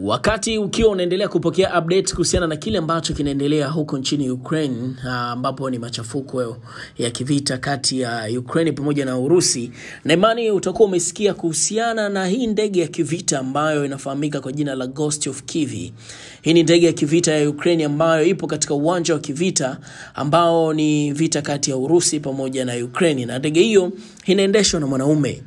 Wakati ukiwa unaendelea kupokea update kuhusiana na kile ambacho kinaendelea huko nchini Ukraine, ambapo ni machafuko ya kivita kati ya Ukraine pamoja na Urusi, na imani utakuwa umesikia kuhusiana na hii ndege ya kivita ambayo inafahamika kwa jina la Ghost of Kiev. Hii ni ndege ya kivita ya Ukraine ambayo ipo katika uwanja wa kivita ambao ni vita kati ya Urusi pamoja na Ukraine, na ndege hiyo inaendeshwa na mwanaume.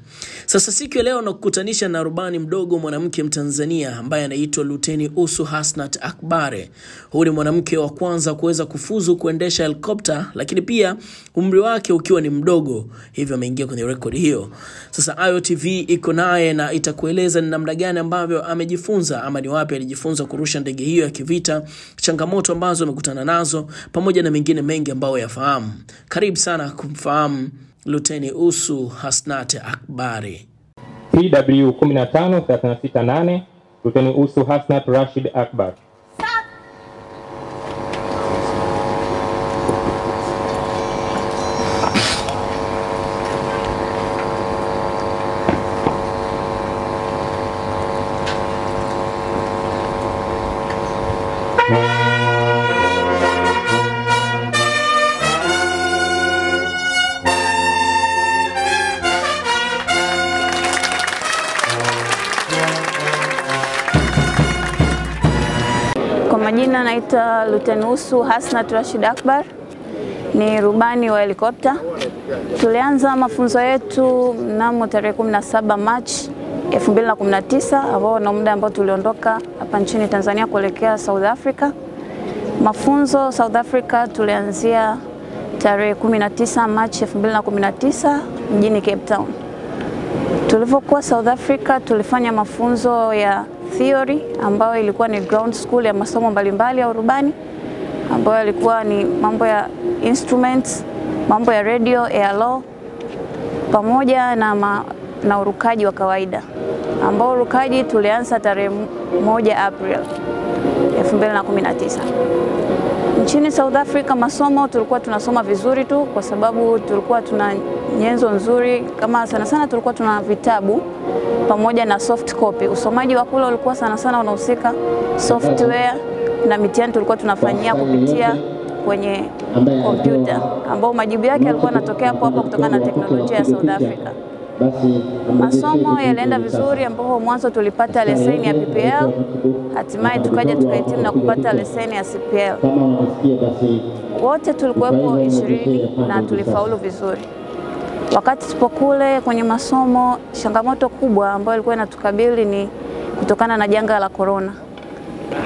Sasa siku ya leo nakukutanisha na rubani mdogo mwanamke Mtanzania ambaye anaitwa Luteni Usu Hasnat Akbare. Huyu ni mwanamke wa kwanza kuweza kufuzu kuendesha helikopta, lakini pia umri wake ukiwa ni mdogo, hivyo ameingia kwenye rekodi hiyo. Sasa tv iko naye na itakueleza ni namna gani ambavyo amejifunza ama ni wapi alijifunza kurusha ndege hiyo ya kivita, changamoto ambazo amekutana nazo, pamoja na mengine mengi ambayo yafahamu. Karibu sana kumfahamu Luteni Usu Hasnat Akbari. PW 15368 Luteni Usu Hasnat Rashid Akbar. Majina naitwa Luteni Usu Hasnat Rashid Akbar, ni rubani wa helikopta. Tulianza mafunzo yetu mnamo tarehe 17 Machi 2019 ambao na muda ambao tuliondoka hapa nchini Tanzania kuelekea South Africa. Mafunzo South Africa tulianzia tarehe 19 Machi 2019 mjini Cape Town. Tulivyokuwa South Africa tulifanya mafunzo ya theory ambayo ilikuwa ni ground school ya masomo mbalimbali ya urubani ambayo yalikuwa ni mambo ya instruments, mambo ya radio, air law pamoja na, ma, na urukaji wa kawaida ambao urukaji tulianza tarehe moja April 2019. Nchini South Africa masomo tulikuwa tunasoma vizuri tu kwa sababu tulikuwa tuna nyenzo nzuri, kama sana sana tulikuwa tuna vitabu pamoja na soft copy. Usomaji wa kule ulikuwa sana sana unahusika software na mitihani tulikuwa tunafanyia kupitia kwenye kompyuta ambao majibu yake yalikuwa yanatokea hapo hapo kutokana na teknolojia ya South Africa. Masomo yalienda vizuri, ambapo mwanzo tulipata leseni ya PPL, hatimaye tukaja tukahitimu na kupata leseni ya CPL. Wote tulikuwepo ishirini na tulifaulu vizuri. Wakati tupo kule kwenye masomo, changamoto kubwa ambayo ilikuwa inatukabili ni kutokana na janga la korona.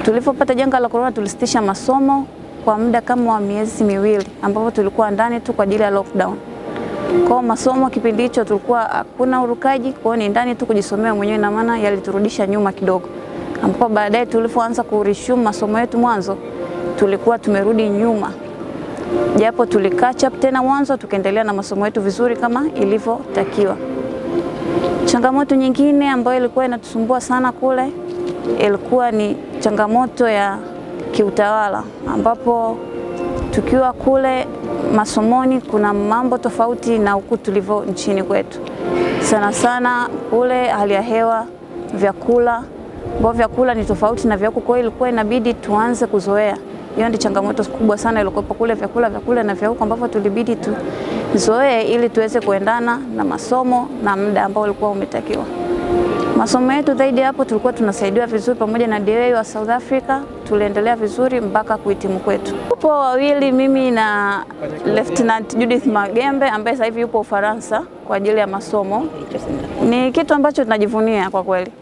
Tulipopata janga la korona, tulisitisha masomo kwa muda kama wa miezi miwili, ambapo tulikuwa ndani tu kwa ajili ya lockdown. Kwa masomo kipindi hicho tulikuwa hakuna urukaji, kwa ni ndani tu kujisomea mwenyewe, na maana yaliturudisha nyuma kidogo, ambapo baadaye tulipoanza kurishumu masomo yetu mwanzo tulikuwa tumerudi nyuma, japo tulikachap tena mwanzo, tukaendelea na masomo yetu vizuri kama ilivyotakiwa. Changamoto nyingine ambayo ilikuwa inatusumbua sana kule ilikuwa ni changamoto ya kiutawala, ambapo tukiwa kule masomoni kuna mambo tofauti na huku tulivyo nchini kwetu. Sana sana kule hali ya hewa, vyakula, ambao vyakula ni tofauti na vya huku, kwa ilikuwa inabidi tuanze kuzoea. Hiyo ndio changamoto kubwa sana ilikuwepo kule, vyakula vya kule na vya huko ambavyo tulibidi tuzoee ili tuweze kuendana na masomo na muda ambao ulikuwa umetakiwa. Masomo yetu zaidi hapo tulikuwa tunasaidiwa vizuri pamoja na DA wa South Africa, tuliendelea vizuri mpaka kuhitimu kwetu. Upo wawili, mimi na Lieutenant Judith Magembe ambaye sasa hivi yupo Ufaransa kwa ajili ya masomo. Ni kitu ambacho tunajivunia kwa kweli.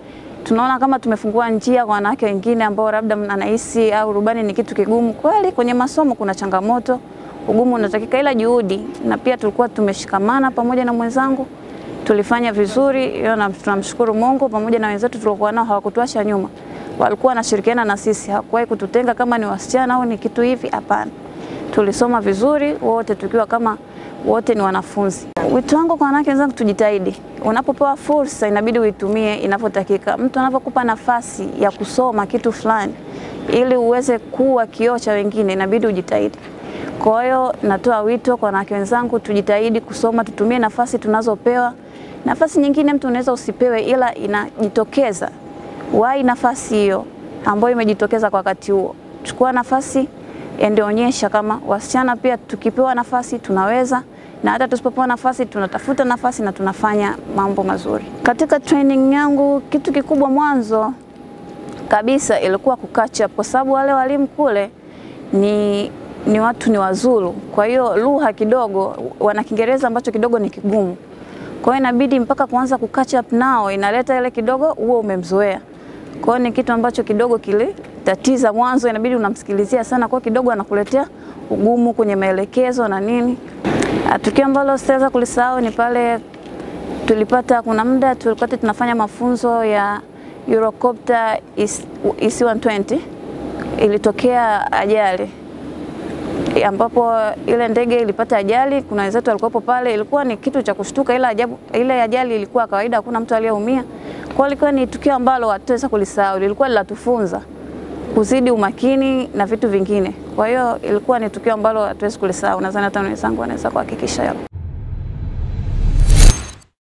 Tunaona kama tumefungua njia kwa wanawake wengine ambao labda anahisi au rubani ni kitu kigumu. Kweli kwenye masomo kuna changamoto, ugumu unatakika, ila juhudi, na pia tulikuwa tumeshikamana pamoja na mwenzangu tulifanya vizuri na tunamshukuru Mungu pamoja na wenzetu tuliokuwa nao hawakutuacha nyuma, walikuwa wanashirikiana na sisi, hawakuwahi kututenga kama ni wasichana au ni kitu hivi, hapana. Tulisoma vizuri wote tukiwa kama wote ni wanafunzi. Wito wangu kwa wanawake wenzangu, tujitahidi. Unapopewa fursa, inabidi uitumie inavyotakika. Mtu anapokupa nafasi ya kusoma kitu fulani ili uweze kuwa kioo cha wengine, inabidi ujitahidi. Kwa hiyo natoa wito kwa wanawake wenzangu, tujitahidi kusoma, tutumie nafasi tunazopewa. Nafasi nyingine mtu unaweza usipewe, ila inajitokeza wai nafasi hiyo ambayo imejitokeza kwa wakati huo. Chukua nafasi, endeonyesha kama wasichana pia tukipewa nafasi tunaweza, na hata tusipopewa nafasi tunatafuta nafasi na tunafanya mambo mazuri. Katika training yangu, kitu kikubwa mwanzo kabisa ilikuwa kukacha, kwa sababu wale walimu kule ni ni watu ni Wazulu, kwa hiyo lugha kidogo wana Kiingereza ambacho kidogo ni kigumu. Kwa hiyo inabidi mpaka kuanza kukatch up nao, inaleta ile kidogo huo umemzoea. Kwa hiyo ni kitu ambacho kidogo kilitatiza mwanzo, inabidi unamsikilizia sana, kwa kidogo anakuletea ugumu kwenye maelekezo na nini. Ah, Tukio ambalo sitaweza kulisahau ni pale tulipata, kuna muda tulikuwa tunafanya mafunzo ya Eurocopter EC120 ilitokea ajali ambapo ile ndege ilipata ajali. Kuna wenzetu walikuwepo pale, ilikuwa ni kitu cha kushtuka, ila ajabu, ile ajali ilikuwa kawaida, hakuna mtu aliyeumia. Kwa hiyo ilikuwa ni tukio ambalo hatuweza kulisahau, lilikuwa linatufunza kuzidi umakini na vitu vingine. Kwa hiyo ilikuwa ni tukio ambalo hatuwezi kulisahau, nadhani hata wenzangu wanaweza kuhakikisha hilo.